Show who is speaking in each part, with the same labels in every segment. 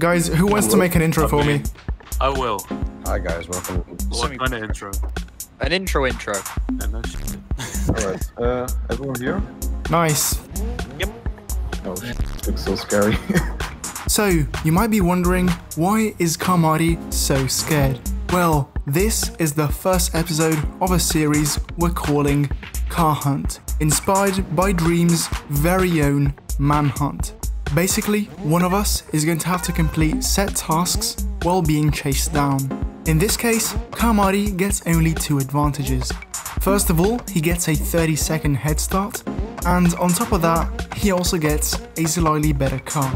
Speaker 1: Guys, who wants to make an intro for me?
Speaker 2: I will.
Speaker 3: Hi guys, welcome.
Speaker 2: What kind of intro?
Speaker 4: An intro intro.
Speaker 2: Yeah, no shit.
Speaker 3: Alright, uh, everyone here?
Speaker 1: Nice.
Speaker 3: Oh shit, looks so scary.
Speaker 1: So, you might be wondering, why is Kamari so scared? Well, this is the first episode of a series we're calling Car Hunt, inspired by Dream's very own Manhunt. Basically, one of us is going to have to complete set tasks while being chased down. In this case, Kamari gets only two advantages. First of all, he gets a 30 second head start, and on top of that, he also gets a slightly better car.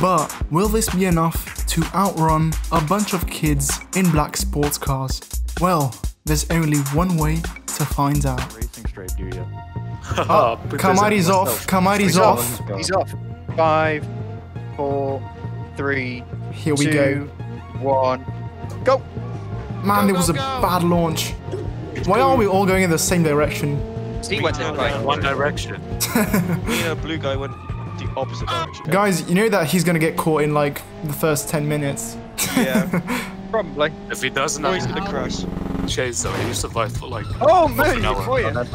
Speaker 1: But will this be enough to outrun a bunch of kids in black sports cars? Well, there's only one way to find out.
Speaker 5: Racing stripe, do you?
Speaker 1: Oh, Kamari's off, Kamari's off.
Speaker 4: He's off. Five, four, three,
Speaker 1: Here we
Speaker 4: two, one. Go!
Speaker 1: Man, it was a bad launch. Why are we all going in the same direction?
Speaker 4: He went in right.
Speaker 2: One direction.
Speaker 6: Me and a blue guy went the opposite direction.
Speaker 1: Guys, you know that he's gonna get caught in like the first 10 minutes.
Speaker 6: Yeah.
Speaker 4: Probably.
Speaker 2: If he doesn't
Speaker 6: he's gonna crash.
Speaker 2: chase though, he survived for like.
Speaker 4: Oh man,
Speaker 2: an hour.
Speaker 4: for you.
Speaker 3: That's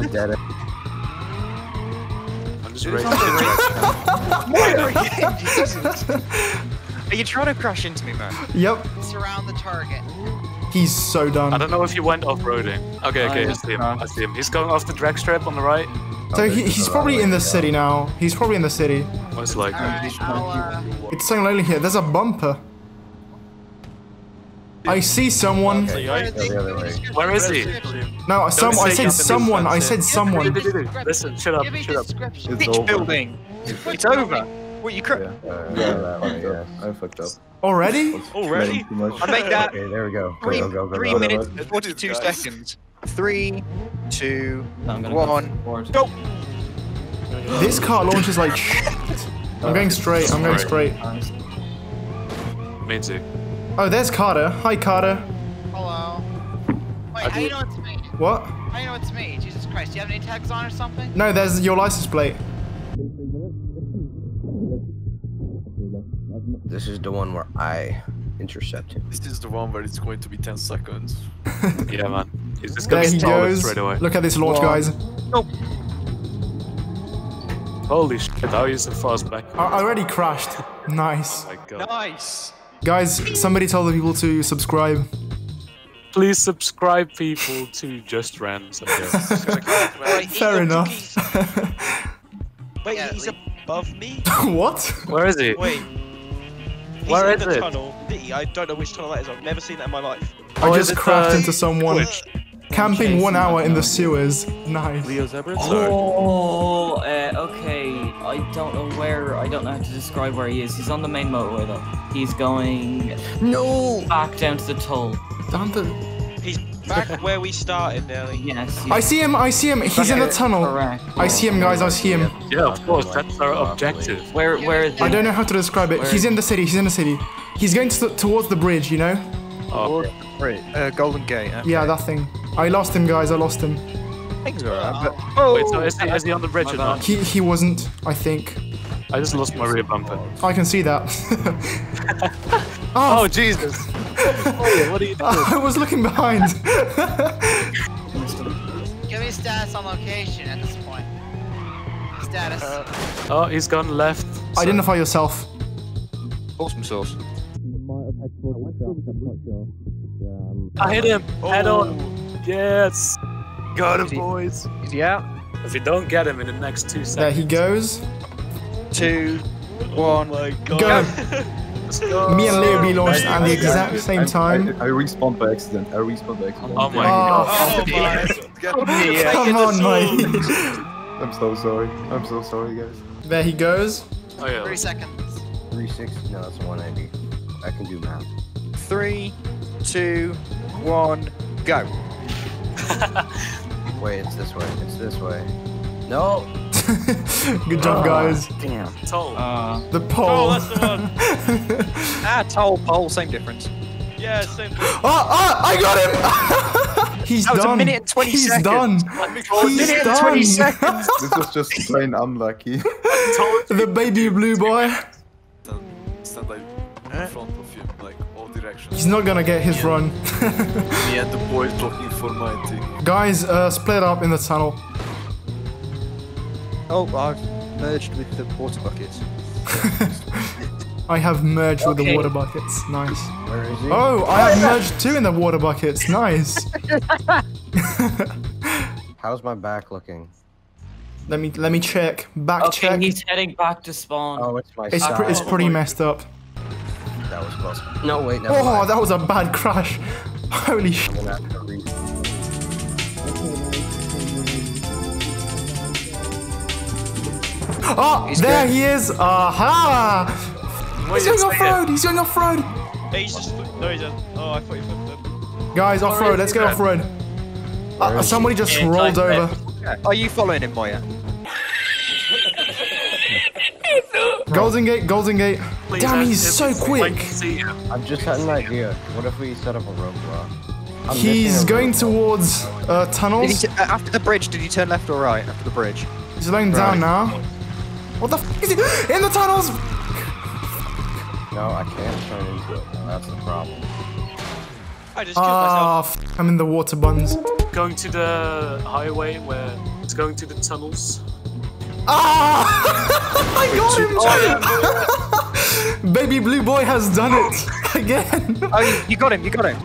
Speaker 2: just ready to
Speaker 4: Where again? Jesus. Are you trying to crash into me, man?
Speaker 1: Yep,
Speaker 7: surround the target.
Speaker 1: he's so done.
Speaker 2: I don't know if he went off-roading. Okay, okay, I see him. I see him. He's going off the drag strip on the right.
Speaker 1: So he, he's probably in the city now. He's probably in the city.
Speaker 2: Most likely.
Speaker 7: Alright, I'll, uh,
Speaker 1: It's so lonely here. There's a bumper. I see someone.
Speaker 3: Okay,
Speaker 6: Yeah,
Speaker 3: go the other way.
Speaker 2: Where is he?
Speaker 1: No, some, I said someone. I said someone.
Speaker 2: Listen, shut up, shut up.
Speaker 3: It's
Speaker 4: Pitch
Speaker 3: over.
Speaker 4: building. It's over. What you cr-
Speaker 3: Yeah, uh, yeah, that way, yeah. I fucked up.
Speaker 1: Already?
Speaker 6: Already?
Speaker 4: I make that
Speaker 3: Okay, there we go. Go,
Speaker 4: three,
Speaker 3: go, go, go,
Speaker 4: three
Speaker 3: go,
Speaker 4: minutes and 42
Speaker 6: Guys.
Speaker 4: seconds. Three, two,
Speaker 5: I'm gonna
Speaker 4: one,
Speaker 5: forward.
Speaker 4: go!
Speaker 1: This car launches like shit. I'm going straight. I'm going straight.
Speaker 2: Me too.
Speaker 1: Oh, there's Carter. Hi, Carter.
Speaker 7: Hello. Wait, how do you know it's me?
Speaker 1: What?
Speaker 7: How do you know it's me? Jesus Christ, do you have any tags on or something?
Speaker 1: No, there's your license plate.
Speaker 3: This is the one where I intercept him.
Speaker 6: This is the one where it's going to be 10 seconds.
Speaker 2: Yeah, man. He's just gonna
Speaker 1: There
Speaker 2: be
Speaker 1: he goes.
Speaker 2: straight away.
Speaker 1: Look at this launch,
Speaker 4: One.
Speaker 1: guys.
Speaker 2: Holy shit! How are you fast back?
Speaker 1: I I already crashed. Nice.
Speaker 2: Oh my god.
Speaker 4: Nice!
Speaker 1: Guys, somebody tell the people to subscribe.
Speaker 2: Please subscribe, people, to Just Rams. Okay.
Speaker 6: Wait,
Speaker 1: Fair enough.
Speaker 6: Wait,
Speaker 7: Yeah,
Speaker 6: he's above me?
Speaker 1: what?
Speaker 2: Where is he?
Speaker 6: Wait. He's
Speaker 2: Where
Speaker 6: in
Speaker 2: is
Speaker 6: the
Speaker 2: it?
Speaker 6: tunnel. Diddy, I don't know which tunnel that is. I've never seen that in my life.
Speaker 1: I
Speaker 2: Oh,
Speaker 1: just crashed
Speaker 2: uh,
Speaker 1: into someone.
Speaker 2: Twitch?
Speaker 1: Camping one hour in the sewers. Nice.
Speaker 2: Leo Zebra?
Speaker 5: Oh, uh, okay. I don't know where. I don't know how to describe where he is. He's on the main motorway though. He's going
Speaker 3: No!
Speaker 5: back down to the toll.
Speaker 1: Down the-
Speaker 6: He's back where we started, nearly.
Speaker 5: Yes.
Speaker 1: I see him. I see him. He's in the tunnel.
Speaker 5: Correct.
Speaker 1: I see him, guys. I see him.
Speaker 2: Yeah, of course. That's our objective.
Speaker 5: Where? Where is he?
Speaker 1: I don't know how to describe it.
Speaker 5: Where?
Speaker 1: He's in the city. He's in the city. He's going to, towards the bridge. You know?
Speaker 2: Oh,
Speaker 4: Right, uh, Golden Gate. Uh,
Speaker 1: Yeah, that thing. I lost him, guys. I lost him.
Speaker 4: Things are alright, but. Oh!
Speaker 2: wait. So is he, is he on the bridge or not?
Speaker 1: He he wasn't. I think.
Speaker 2: I just lost my rear bumper.
Speaker 1: I can see that.
Speaker 2: Oh
Speaker 1: oh,
Speaker 2: Jesus! oh, what are you doing?
Speaker 1: I was looking behind.
Speaker 7: Give me status on location at this point. Status.
Speaker 2: Uh, oh, he's gone left. So-
Speaker 1: Identify yourself.
Speaker 4: Awesome sauce.
Speaker 2: I hit him. Head
Speaker 6: Oh.
Speaker 2: on. Yes. Got him,
Speaker 4: Is he-
Speaker 2: boys.
Speaker 4: Is he out?
Speaker 2: If you don't get him in the next two seconds.
Speaker 1: There
Speaker 2: seconds,
Speaker 1: he goes.
Speaker 4: Two, oh one.
Speaker 6: Oh my god.
Speaker 1: Go.
Speaker 2: go.
Speaker 1: Me and Leo be launched at the exact same time.
Speaker 3: I, I respawned by accident. I respawned by accident.
Speaker 2: Oh my
Speaker 1: Oh.
Speaker 2: god.
Speaker 6: Oh my
Speaker 4: Yeah.
Speaker 1: Come on, mate.
Speaker 3: I'm so sorry. I'm so sorry, guys.
Speaker 1: There he goes.
Speaker 2: Oh yeah.
Speaker 7: Three seconds.
Speaker 3: 360? No, that's 180. I can do math.
Speaker 4: Three, two, one, go.
Speaker 3: Wait, it's this way. It's this way. No!
Speaker 1: Good job, guys.
Speaker 3: Damn.
Speaker 2: Toll.
Speaker 5: Uh,
Speaker 1: The
Speaker 6: Oh,
Speaker 1: pole.
Speaker 6: that's the one.
Speaker 4: Ah, toll, pole, same difference.
Speaker 6: Yeah, same thing.
Speaker 1: Oh, oh, I got him! He's
Speaker 4: That was a
Speaker 1: done.
Speaker 4: minute and 20
Speaker 1: He's
Speaker 4: seconds.
Speaker 1: done. He's
Speaker 4: minute and
Speaker 1: done.
Speaker 4: 20 seconds.
Speaker 3: This was just plain unlucky.
Speaker 1: the baby blue boy.
Speaker 6: Stand like,
Speaker 2: in front of him, like all.
Speaker 1: He's not gonna get his run.
Speaker 2: Me and the boys looking for my thing.
Speaker 1: Guys, uh, split up in the tunnel.
Speaker 6: Oh, I've merged with the water buckets.
Speaker 1: I have merged with the water buckets. Nice.
Speaker 3: Where is he?
Speaker 1: Oh, I have merged too in the water buckets. Nice.
Speaker 3: How's my back looking?
Speaker 1: let me let me check. Back
Speaker 5: Okay,
Speaker 1: check.
Speaker 5: he's heading back to spawn.
Speaker 3: Oh, it's my
Speaker 1: It's
Speaker 3: side.
Speaker 1: pre- it's pretty messed up.
Speaker 3: That was close. No, wait, no.
Speaker 1: Oh, that was a bad crash. Holy sh!
Speaker 3: I'm gonna have to re-
Speaker 1: Oh,
Speaker 6: He's
Speaker 1: there
Speaker 6: good.
Speaker 1: he is. Aha! He's going off road. He's going off road.
Speaker 6: Hey, he's just. No, he doesn't. Oh, I thought he flipped them.
Speaker 1: Guys, off road. Let's get off road. Uh, somebody just
Speaker 5: Yeah,
Speaker 1: rolled
Speaker 5: like
Speaker 1: over.
Speaker 6: Are you following him, Moya?
Speaker 1: Golden Gate, Golden Gate.
Speaker 2: Please,
Speaker 1: Damn, he's so quick.
Speaker 2: like, see you.
Speaker 3: I've just had an idea. What if we set up a roadblock? I'm
Speaker 1: He's going
Speaker 3: roadblock.
Speaker 1: towards uh, tunnels.
Speaker 6: uh, after the bridge, did he turn left or right after the bridge?
Speaker 1: He's slowing down now. What the f is he? In the tunnels!
Speaker 3: No, I can't turn into it. That's the problem.
Speaker 6: I just killed
Speaker 1: Ah,
Speaker 6: myself.
Speaker 1: f- I'm in the water buns.
Speaker 2: Going to the highway where it's going to the tunnels.
Speaker 1: Ah! I got him! Baby Blue Boy has done it again.
Speaker 6: Oh, you, you got him, you got him.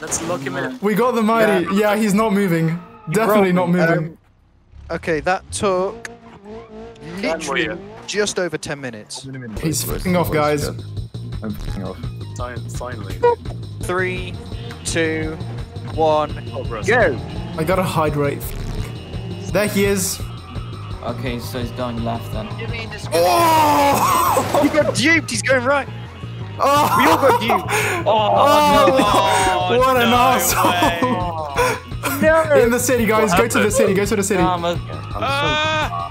Speaker 2: Let's lock him in.
Speaker 1: We got the mighty. Yeah, he's not moving. Definitely not moving.
Speaker 6: Um, okay, that took literally just over 10 minutes.
Speaker 1: He's fucking off, guys.
Speaker 3: I'm fucking off.
Speaker 2: Fin- Finally.
Speaker 6: Three, two, one,
Speaker 2: Oh, bro.
Speaker 6: go!
Speaker 1: I gotta hydrate. There he is.
Speaker 5: Okay, so he's going left then.
Speaker 7: You mean this
Speaker 1: Oh!
Speaker 6: He got duped, he's going right.
Speaker 1: oh!
Speaker 6: We all got duped.
Speaker 1: Oh, no! what an asshole!
Speaker 6: No!
Speaker 1: In the city, guys. Go to the city. Go to the city.
Speaker 5: Damn.
Speaker 3: I'm
Speaker 6: Ah!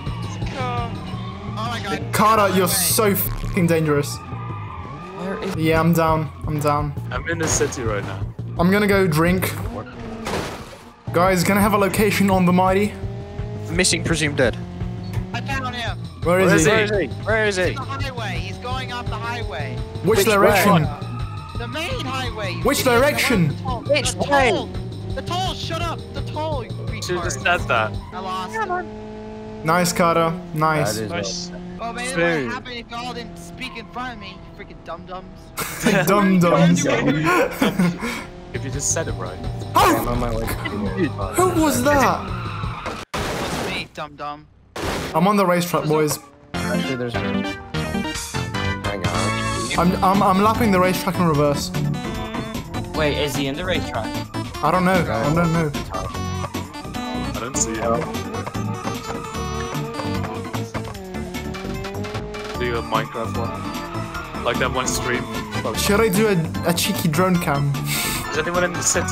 Speaker 6: Car.
Speaker 7: Oh my god.
Speaker 1: Carter, you're so fucking dangerous.
Speaker 5: Where is
Speaker 1: Yeah, I'm down. I'm down.
Speaker 2: I'm in the city right now.
Speaker 1: I'm gonna go drink. Guys, can I have a location on the mighty?
Speaker 6: Missing, presumed dead.
Speaker 7: I found him.
Speaker 1: Where is,
Speaker 2: Where is
Speaker 1: he?
Speaker 2: he?
Speaker 6: Where is he? Where is he?
Speaker 7: The highway. He's going up the highway.
Speaker 1: Which,
Speaker 6: Which
Speaker 1: direction?
Speaker 7: The main highway.
Speaker 1: Which
Speaker 7: idiot.
Speaker 1: direction?
Speaker 7: The toll.
Speaker 6: Which
Speaker 7: the
Speaker 6: way?
Speaker 7: toll. The toll. Shut up. The toll. You
Speaker 2: Should have just said that.
Speaker 7: I lost.
Speaker 1: Nice, Carter. Nice.
Speaker 3: is
Speaker 6: Nice.
Speaker 7: Oh, man,
Speaker 6: Smooth.
Speaker 7: what happened if y'all didn't speak in front of me? You freaking dum dums.
Speaker 1: Dum dums.
Speaker 2: If you just said it right. Oh!
Speaker 3: I'm on my way
Speaker 1: Who was that?
Speaker 7: It's me, dum dum.
Speaker 1: I'm on the racetrack, boys.
Speaker 3: Actually, there's. Hang on.
Speaker 1: I'm, I'm, I'm lapping the racetrack in reverse.
Speaker 5: Wait, is he in the racetrack?
Speaker 1: I don't know. I don't know.
Speaker 2: I don't see him. Do a Minecraft one? Like that one stream?
Speaker 1: Should I do a, a cheeky drone cam?
Speaker 2: Is anyone in the city?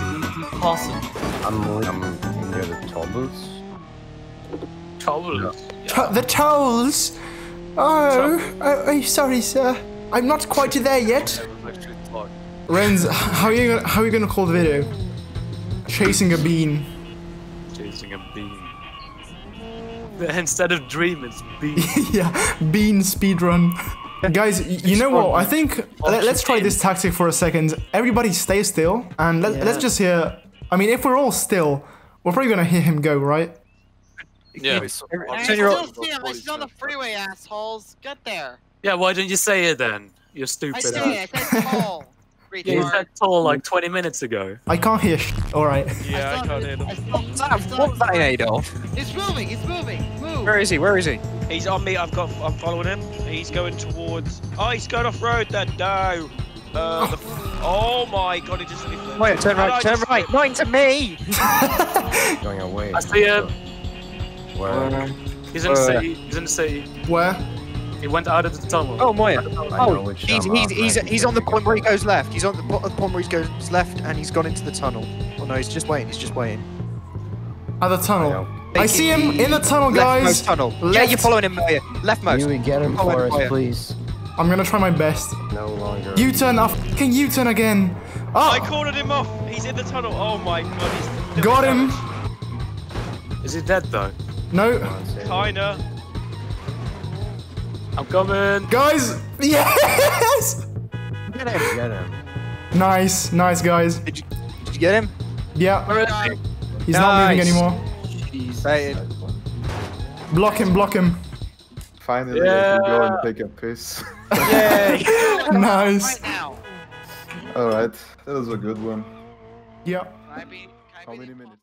Speaker 5: Awesome.
Speaker 3: I'm, I'm near the toll booths.
Speaker 2: Trouble.
Speaker 1: To- the tolls. Oh, oh, oh, sorry, sir. I'm not quite there yet. Renz, how are you gonna, how are you gonna call the video? Chasing a bean.
Speaker 2: Chasing a bean. Instead of dream, it's bean.
Speaker 1: yeah, bean speedrun. Guys, you know what? I think let, us try this tactic for a second. Everybody stay still and let, let's just hear. I mean, if we're all still, we're probably gonna hear him go, right?
Speaker 2: Yeah.
Speaker 7: I still
Speaker 6: your-
Speaker 7: see him. He's on the freeway, assholes. Get there.
Speaker 2: Yeah, why didn't you say it then?
Speaker 7: You're
Speaker 2: stupid.
Speaker 7: say it. I
Speaker 2: ass.
Speaker 7: said toll.
Speaker 2: You
Speaker 7: Retard.
Speaker 2: said tall like 20 minutes ago.
Speaker 1: I can't hear. Sh- all right.
Speaker 6: Yeah, I
Speaker 7: still-
Speaker 6: can't hear them.
Speaker 7: I still-
Speaker 6: Sam, what's that in Adolf?
Speaker 7: It's moving. It's moving. Move.
Speaker 6: Where is he? Where is he?
Speaker 8: He's on me. I've got. I'm following him. He's going towards. Oh, he's going off road. That no. Uh, the, oh my god! He just. flipped.
Speaker 6: Wait, turn right, turn
Speaker 8: just
Speaker 6: right.
Speaker 8: flip?
Speaker 6: Not into me.
Speaker 3: Going away.
Speaker 2: I see him.
Speaker 3: Where?
Speaker 2: He's in the city. He's in the city.
Speaker 1: Where?
Speaker 2: He went out of the tunnel.
Speaker 6: Oh, Moya.
Speaker 3: I
Speaker 6: Oh, he's, he's,
Speaker 3: on,
Speaker 6: he's, he's on the point where he goes left. He's on the point where he goes left and he's gone into the tunnel. Oh no, he's just waiting. He's just waiting.
Speaker 1: At the tunnel. I see him in the tunnel, guys.
Speaker 6: Leftmost tunnel. Yeah, you're following him, Moya. Leftmost.
Speaker 3: You would get him for us, please.
Speaker 1: I'm gonna try my best.
Speaker 3: No longer.
Speaker 1: U-turn. A fucking U-turn again. Oh!
Speaker 8: I cornered him off. He's in the tunnel. Oh my god. He's
Speaker 1: got him.
Speaker 2: Is he dead though?
Speaker 1: No,
Speaker 8: Kinda.
Speaker 2: I'm coming.
Speaker 1: guys. Yes.
Speaker 6: Get him.
Speaker 3: Get him.
Speaker 1: Nice, nice guys.
Speaker 6: Did you, did you get him?
Speaker 1: Yeah,
Speaker 2: Where is he?
Speaker 1: he's not moving anymore.
Speaker 5: Jeez.
Speaker 6: Right.
Speaker 3: Nice.
Speaker 1: Block him, block him.
Speaker 9: Finally, I can go and take a piss.
Speaker 6: Yay!
Speaker 1: Nice.
Speaker 9: Alright, that was a good one.
Speaker 1: Yeah.
Speaker 7: Can I be? Can I
Speaker 9: How many minutes?